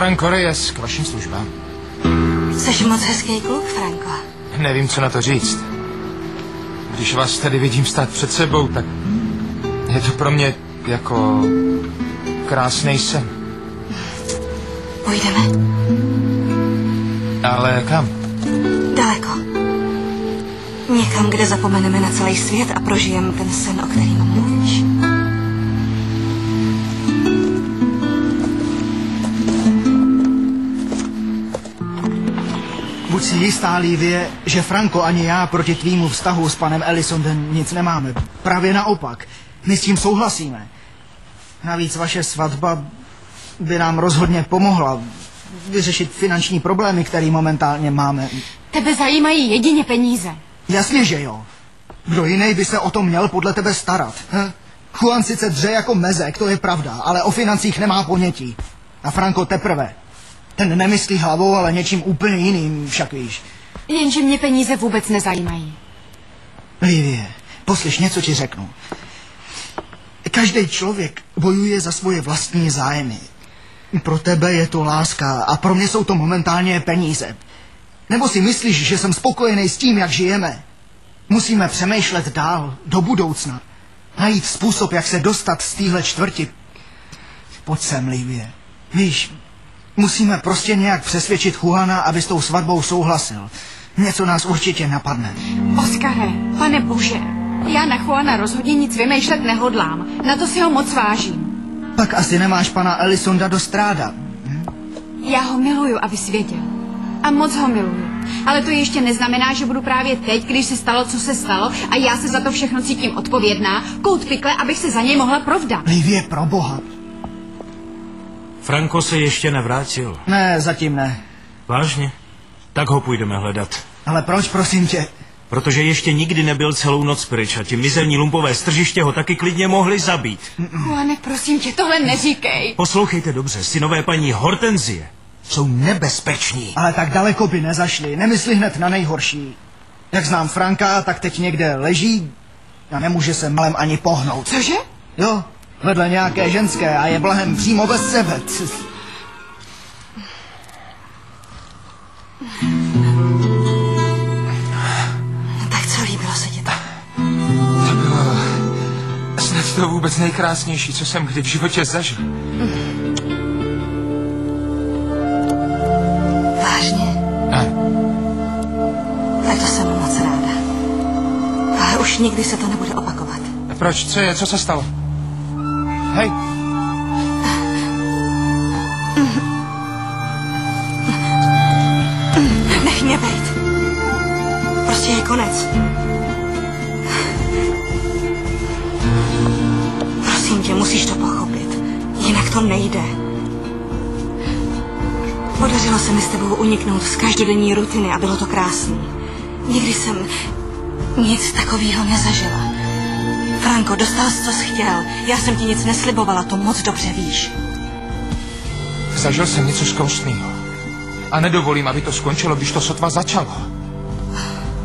Franco Reyes, k vašim službám. Jsi moc hezký kluk, Franko. Nevím, co na to říct. Když vás tady vidím stát před sebou, tak je to pro mě jako krásný sen. Půjdeme Ale kam? daleko. Někam, kde zapomeneme na celý svět a prožijeme ten sen, o kterým mluvíš. Buď si jistá, Lívie, že Franco ani já proti tvýmu vztahu s panem Ellisondem nic nemáme. Právě naopak. My s tím souhlasíme. Navíc vaše svatba by nám rozhodně pomohla vyřešit finanční problémy, které momentálně máme. Tebe zajímají jedině peníze. Jasně, že jo. Kdo jiný by se o to měl podle tebe starat? Hm? Juan sice dře jako mezek, to je pravda, ale o financích nemá ponětí. A Franco teprve. Ten nemyslí hlavou, ale něčím úplně jiným, však víš. Jenže mě peníze vůbec nezajímají. Livie, poslyš, něco ti řeknu. Každý člověk bojuje za svoje vlastní zájmy. Pro tebe je to láska a pro mě jsou to momentálně peníze. Nebo si myslíš, že jsem spokojený s tím, jak žijeme? Musíme přemýšlet dál, do budoucna. Najít způsob, jak se dostat z téhle čtvrti. Pojď sem, Livie. Víš, musíme prostě nějak přesvědčit Juana, aby s tou svatbou souhlasil. Něco nás určitě napadne. Oskare, pane bože, já na Juana rozhodně nic vymýšlet nehodlám. Na to si ho moc vážím. Pak asi nemáš pana Elisonda do stráda. Já ho miluju, abys věděl. A moc ho miluju. Ale to ještě neznamená, že budu právě teď, když se stalo, co se stalo, a já se za to všechno cítím odpovědná, kout pikle, abych se za něj mohla provdat. Livie, pro boha. Franko se ještě nevrátil. Ne, zatím ne. Vážně? Tak ho půjdeme hledat. Ale proč, prosím tě? Protože ještě nikdy nebyl celou noc pryč a ti mizerní lumpové stržiště ho taky klidně mohli zabít. Juane, prosím tě, tohle neříkej. Poslouchejte dobře, synové paní Hortenzie jsou nebezpeční. Ale tak daleko by nezašli. Nemysli hned na nejhorší. Jak znám Franka, tak teď někde leží a nemůže se malem ani pohnout. Cože? Jo, vedle nějaké ženské a je blahem přímo bez sebe. Tak co, líbilo se ti to? To bylo snad to vůbec nejkrásnější, co jsem kdy v životě zažil. Vážně? Ano. Tak to jsem moc ráda. Ale už nikdy se to nebude opakovat. Proč? Co je? Co se stalo? Hej, Nech mě bejt. Prostě je konec. Prosím tě, musíš to pochopit. Jinak to nejde. Podařilo se mi s tebou uniknout z každodenní rutiny a bylo to krásné. Nikdy jsem nic takového nezažila. Franko, dostal jsi, co jsi chtěl. Já jsem ti nic neslibovala, to moc dobře víš. zažil jsem něco zkoustného. A nedovolím, aby to skončilo, když to sotva začalo.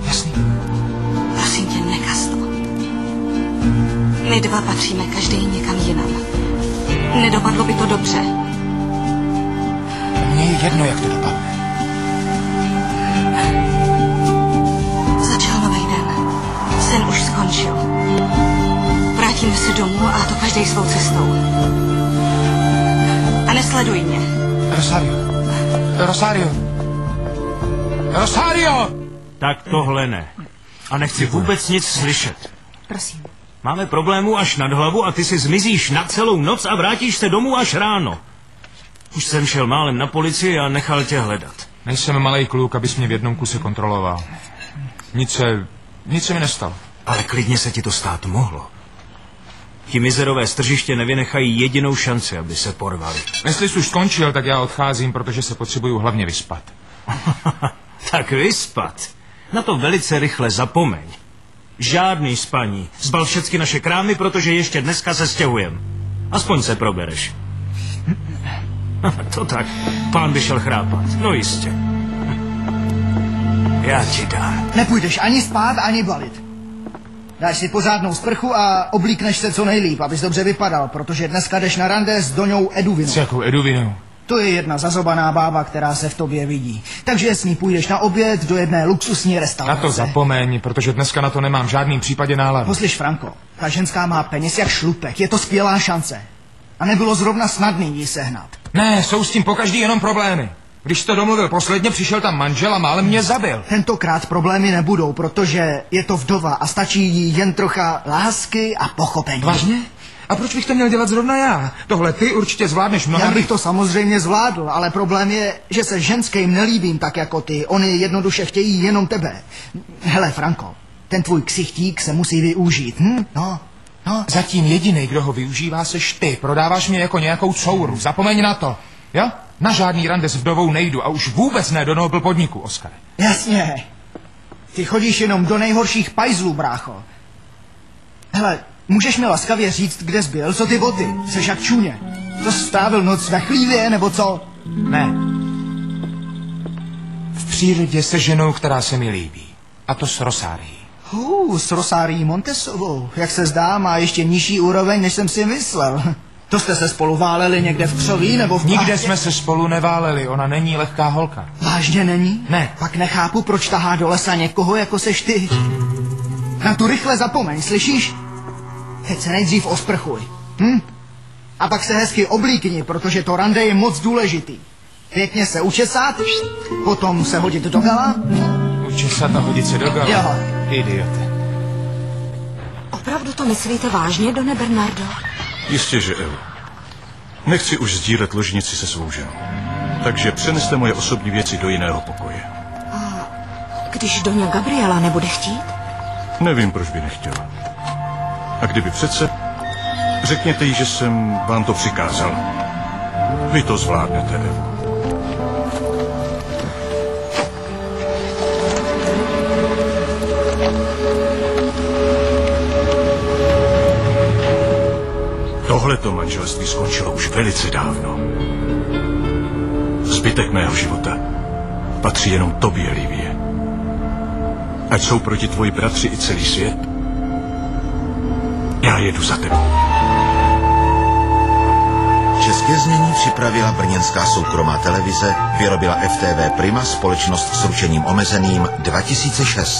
Jasný? Prosím tě, nekaz to. My dva patříme každý někam jinam. Nedopadlo by to dobře. Mně je jedno, jak to dopadne. Každý svou cestou. A nesleduj mě. Rosario. Rosario. Rosario! Tak tohle ne. A nechci vůbec nic slyšet. Prosím. Máme problémů až nad hlavu a ty si zmizíš na celou noc a vrátíš se domů až ráno. Už jsem šel málem na policii a nechal tě hledat. Nejsem malý kluk, abys mě v jednom kuse kontroloval. Nic se, nic se mi nestalo. Ale klidně se ti to stát mohlo. Ti mizerové stržiště nevynechají jedinou šanci, aby se porvali. Jestli jsi už skončil, tak já odcházím, protože se potřebuju hlavně vyspat. tak vyspat. Na to velice rychle zapomeň. Žádný spaní. Zbal všechny naše krámy, protože ještě dneska se stěhujem. Aspoň se probereš. to tak. Pán by šel chrápat. No jistě. Já ti dám. Nepůjdeš ani spát, ani balit. Dáš si pořádnou sprchu a oblíkneš se co nejlíp, abys dobře vypadal, protože dneska jdeš na rande s Doňou Eduvinou. S jakou Eduvinou? To je jedna zazobaná bába, která se v tobě vidí. Takže s ní půjdeš na oběd do jedné luxusní Na restaurace. to zapomeň, protože dneska na to nemám v žádným případě náladu. Poslyš, Franko, ta ženská má peněz jak šlupek, je to skvělá šance. A nebylo zrovna snadný ji sehnat. Ne, jsou s tím pokaždý jenom problémy. Když to domluvil posledně, přišel tam manžel a málem mě zabil. Tentokrát problémy nebudou, protože je to vdova a stačí jí jen trocha lásky a pochopení. Vážně? A proč bych to měl dělat zrovna já? Tohle ty určitě zvládneš Já mnohem bych líp. to samozřejmě zvládl, ale problém je, že se ženským nelíbím tak jako ty. Oni jednoduše chtějí jenom tebe. Hele, Franko, ten tvůj ksichtík se musí využít, hm? No, no. Zatím jediný, kdo ho využívá, seš ty. Prodáváš mě jako nějakou couru. Zapomeň na to. Jo? Na žádný rande s vdovou nejdu a už vůbec ne do Nobel podniku, Oskar. Jasně. Ty chodíš jenom do nejhorších pajzlů, brácho. Hele, můžeš mi laskavě říct, kde jsi byl? Co ty boty? Seš jak čuně. To strávil noc ve chlívě, nebo co? Ne. V přírodě se ženou, která se mi líbí. A to s Rosárií. Hů, s Rosárií Montesovou. Jak se zdá, má ještě nižší úroveň, než jsem si myslel. To jste se spolu váleli někde v křoví, nebo v Nikde plachtě? jsme se spolu neváleli, ona není lehká holka. Vážně není? Ne. Pak nechápu, proč tahá do lesa někoho, jako seš ty. Na tu rychle zapomeň, slyšíš? Teď se nejdřív osprchuj. Hm? A pak se hezky oblíkni, protože to rande je moc důležitý. Pěkně se učesat, potom se hodit do gala. Učesat a hodit se do gala. Jo. Idiote. Opravdu to myslíte vážně, Done Bernardo? Jistě, že Evo. Nechci už sdílet ložnici se svou ženou. Takže přeneste moje osobní věci do jiného pokoje. Když Doňa Gabriela nebude chtít? Nevím, proč by nechtěla. A kdyby přece, řekněte jí, že jsem vám to přikázal. Vy to zvládnete, Evo. Tohleto manželství skončilo už velice dávno. Zbytek mého života patří jenom tobě, Livie. Ať jsou proti tvoji bratři i celý svět, já jedu za tebou. České znění připravila brněnská soukromá televize, vyrobila FTV Prima společnost s ručením omezeným 2006.